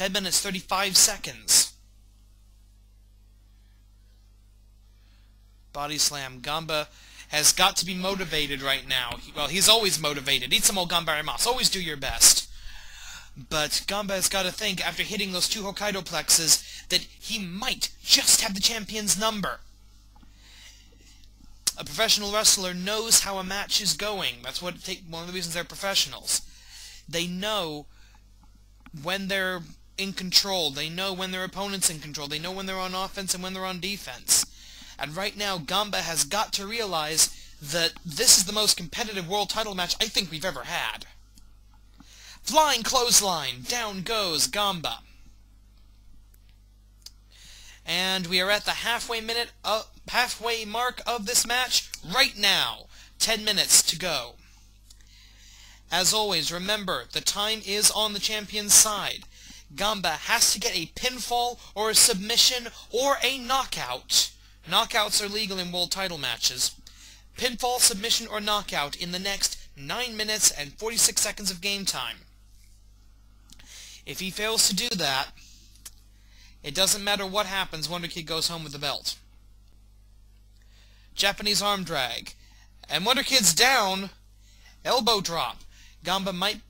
10 minutes 35 seconds. Body slam. Ganba has got to be motivated right now. Well, he's always motivated. Eat some old Gambarimas. Always do your best. But Ganba has got to think, after hitting those two Hokkaido plexes, that he might just have the champion's number. A professional wrestler knows how a match is going. That's what take, one of the reasons they're professionals. They know when they're in control. They know when their opponent's in control. They know when they're on offense and when they're on defense. And right now, Ganba has got to realize that this is the most competitive world title match I think we've ever had. Flying clothesline. Down goes Ganba. And we are at the halfway minute, uh, halfway mark of this match right now. Ten minutes to go. As always, remember, the time is on the champion's side. Ganba has to get a pinfall or a submission or a knockout. Knockouts are legal in world title matches. Pinfall, submission, or knockout in the next 9 minutes and 46 seconds of game time. If he fails to do that, it doesn't matter what happens, Wonder Kid goes home with the belt. Japanese arm drag. And Wonder Kid's down. Elbow drop. Ganba might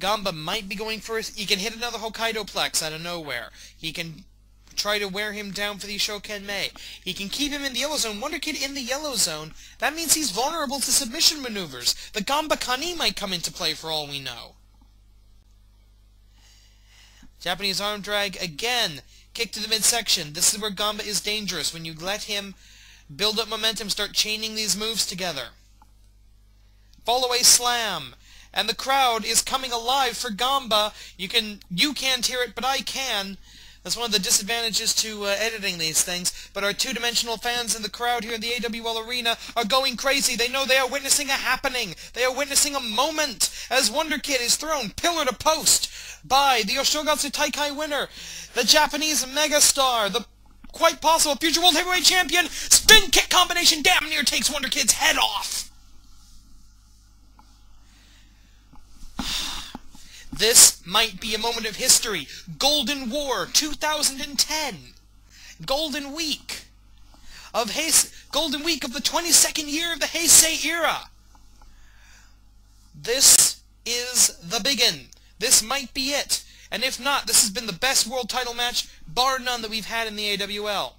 Ganba might be going for He can hit another Hokkaido plex out of nowhere. He can try to wear him down for the Shoken Mei. He can keep him in the yellow zone. Wonder Kid in the yellow zone. That means he's vulnerable to submission maneuvers. The Ganba Kani might come into play for all we know. Japanese arm drag again. Kick to the midsection. This is where Ganba is dangerous. When you let him build up momentum, start chaining these moves together. Fall away slam. And the crowd is coming alive for Ganba. You can you can't hear it, but I can. That's one of the disadvantages to uh, editing these things. But our two-dimensional fans in the crowd here in the AWL arena are going crazy. They know they are witnessing a happening. They are witnessing a moment as Wonder Kid is thrown pillar to post by the Oshogatsu Taikai winner, the Japanese megastar, the quite possible future world heavyweight champion. Spin kick combination damn near takes Wonder Kid's head off. This might be a moment of history. Golden War 2010. Golden Week of Heisei, Golden Week of the 22nd year of the Heisei era. This is the begin. This might be it. And if not, this has been the best world title match, bar none, that we've had in the AWL.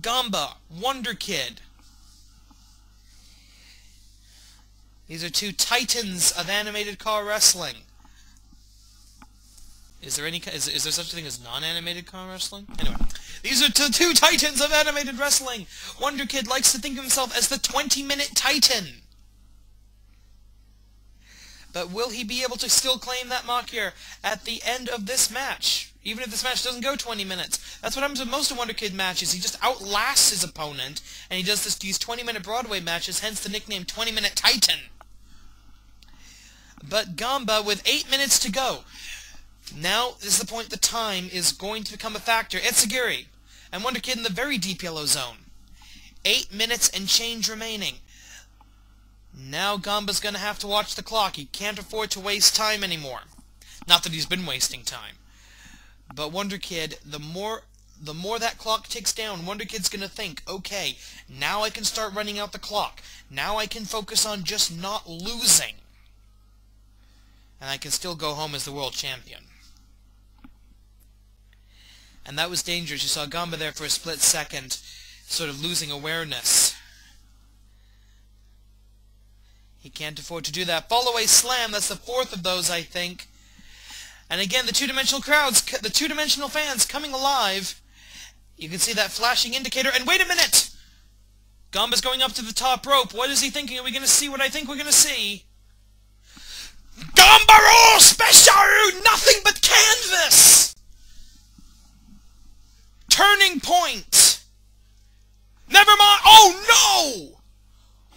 Ganba, Wonder Kid, These are two titans of animated CAW wrestling. Is there any is, is there such a thing as non-animated CAW wrestling? Anyway, these are two, two titans of animated wrestling. Wonder Kid likes to think of himself as the 20-minute titan. But will he be able to still claim that Machir at the end of this match? Even if this match doesn't go 20 minutes. That's what happens with most of Wonder Kid matches. He just outlasts his opponent, and he does this, these 20-minute Broadway matches, hence the nickname 20-Minute Titan. But Ganba, with eight minutes to go, now is the point the time is going to become a factor. Etsugiri and Wonder Kid in the very deep yellow zone. Eight minutes and change remaining. Now Ganba's going to have to watch the clock. He can't afford to waste time anymore. Not that he's been wasting time. But Wonder Kid, the more the more that clock ticks down, Wonder Kid's going to think, okay, now I can start running out the clock. Now I can focus on just not losing and I can still go home as the world champion. And that was dangerous. You saw Ganba there for a split second, sort of losing awareness. He can't afford to do that. Fall away slam, that's the fourth of those, I think. And again, the two-dimensional crowds, the two-dimensional fans coming alive. You can see that flashing indicator. And wait a minute! Ganba's going up to the top rope. What is he thinking? Are we going to see what I think we're going to see? Gambaro Special! Nothing but canvas! Turning point! Never mind! Oh no!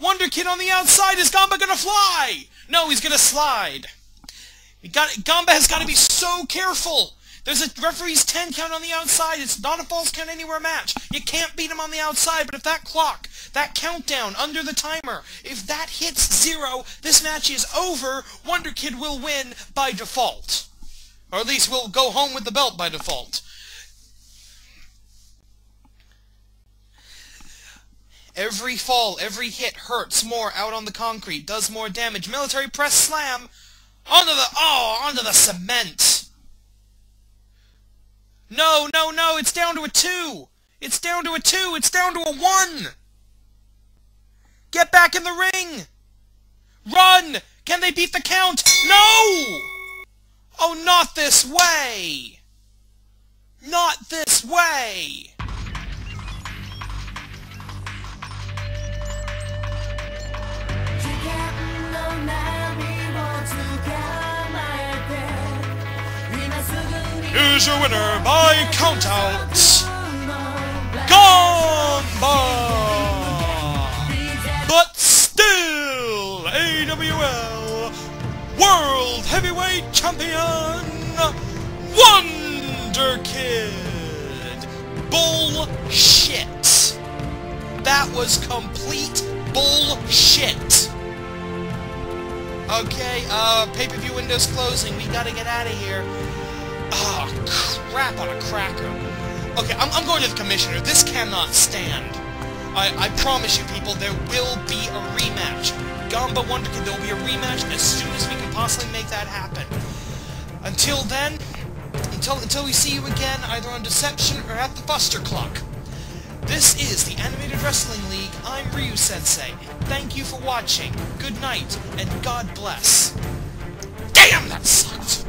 Wonder Kid on the outside, is Ganba gonna fly? No, he's gonna slide. Got, Ganba has got to be so careful. There's a referee's 10 count on the outside. It's not a false count anywhere match. You can't beat him on the outside, but if that clock, that countdown under the timer, if that hits zero, this match is over. Wonder Kid will win by default. Or at least we'll go home with the belt by default. Every fall, every hit hurts more out on the concrete, does more damage. Military press slam! Onto the... Oh, onto the cement! No, no, no, it's down to a two! It's down to a two! It's down to a one! Get back in the ring! Run! Can they beat the count? No! Oh, not this way! Not this way! Here's your winner by countout, Heavyweight Champion, Wonder Kid! Bullshit! That was complete bullshit! Okay, uh, pay-per-view window's closing. We gotta get out of here. Oh, crap on a cracker. Okay, I'm, I'm going to the commissioner. This cannot stand. I, I promise you, people, there will be a rematch. Ganba Wonder Kid, there will be a rematch as soon as we can possibly make that happen. Until then, until, until we see you again, either on Deception or at the Buster Clock. This is the Animated Wrestling League. I'm Ryu Sensei. Thank you for watching. Good night, and God bless. Damn, that sucked!